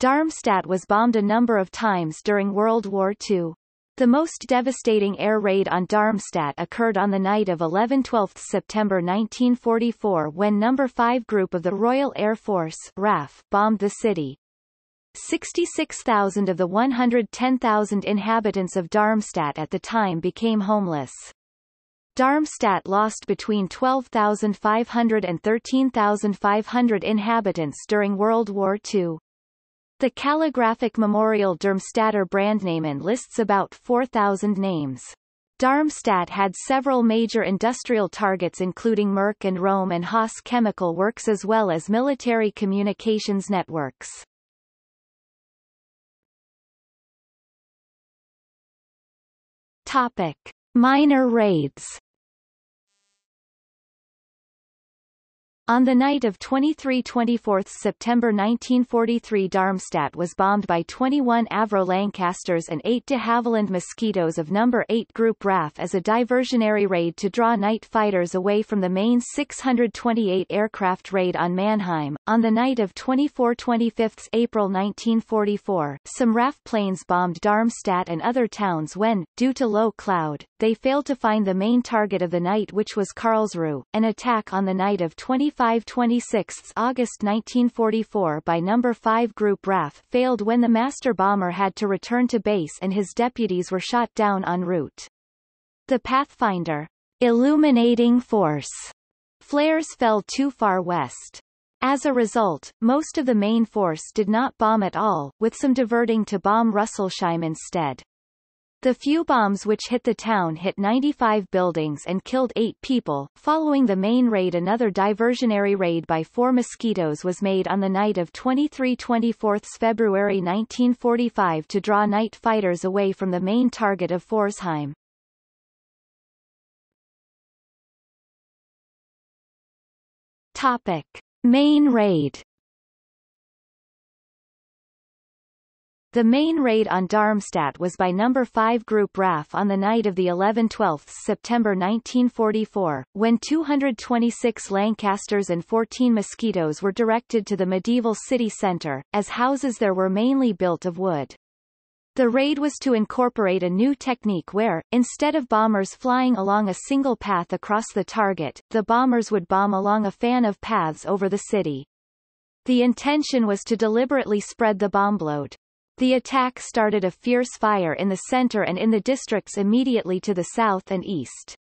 Darmstadt was bombed a number of times during World War II. The most devastating air raid on Darmstadt occurred on the night of 11-12 September 1944 when No. 5 Group of the Royal Air Force RAF bombed the city. 66,000 of the 110,000 inhabitants of Darmstadt at the time became homeless. Darmstadt lost between 12,500 and 13,500 inhabitants during World War II. The calligraphic memorial Darmstadter Brandnamen lists about 4,000 names. Darmstadt had several major industrial targets including Merck and Röhm and Haas chemical works as well as military communications networks. Topic. Minor raids On the night of 23-24 September 1943 Darmstadt was bombed by 21 Avro Lancasters and 8 de Havilland Mosquitoes of No. 8 Group RAF as a diversionary raid to draw night fighters away from the main 628 aircraft raid on Mannheim. On the night of 24-25 April 1944, some RAF planes bombed Darmstadt and other towns when, due to low cloud, they failed to find the main target of the night which was Karlsruhe. An attack on the night of 25 526 August 1944 by No. 5 Group RAF failed when the master bomber had to return to base and his deputies were shot down en route. The Pathfinder illuminating force flares fell too far west. As a result, most of the main force did not bomb at all, with some diverting to bomb Rüsselsheim instead. The few bombs which hit the town hit 95 buildings and killed eight people. Following the main raid another diversionary raid by four Mosquitoes was made on the night of 23-24 February 1945 to draw night fighters away from the main target of Pforzheim. Topic. Main raid The main raid on Darmstadt was by No. 5 Group RAF on the night of the 11-12 September 1944, when 226 Lancasters and 14 Mosquitoes were directed to the medieval city centre, as houses there were mainly built of wood. The raid was to incorporate a new technique where, instead of bombers flying along a single path across the target, the bombers would bomb along a fan of paths over the city. The intention was to deliberately spread the bombload. The attack started a fierce fire in the center and in the districts immediately to the south and east.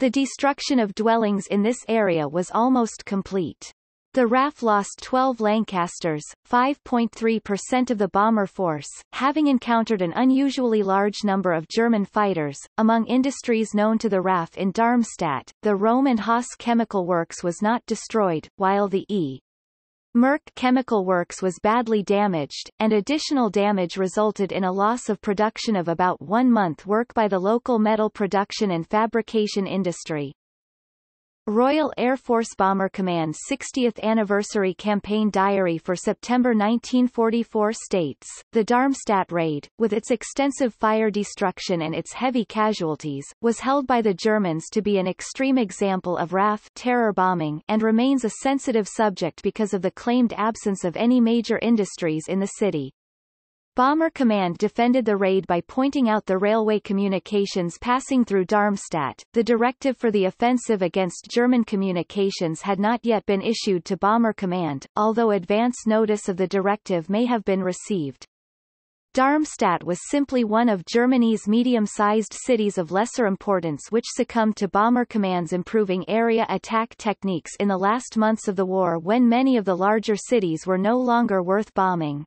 The destruction of dwellings in this area was almost complete. The RAF lost 12 Lancasters, 5.3% of the bomber force, having encountered an unusually large number of German fighters. Among industries known to the RAF in Darmstadt, the Röhm and Haas chemical works was not destroyed, while the E. Merck Chemical Works was badly damaged, and additional damage resulted in a loss of production of about one month work by the local metal production and fabrication industry. Royal Air Force Bomber Command's 60th Anniversary Campaign Diary for September 1944 states, the Darmstadt raid, with its extensive fire destruction and its heavy casualties, was held by the Germans to be an extreme example of RAF terror bombing and remains a sensitive subject because of the claimed absence of any major industries in the city. Bomber Command defended the raid by pointing out the railway communications passing through Darmstadt. The directive for the offensive against German communications had not yet been issued to Bomber Command, although advance notice of the directive may have been received. Darmstadt was simply one of Germany's medium-sized cities of lesser importance which succumbed to Bomber Command's improving area attack techniques in the last months of the war when many of the larger cities were no longer worth bombing.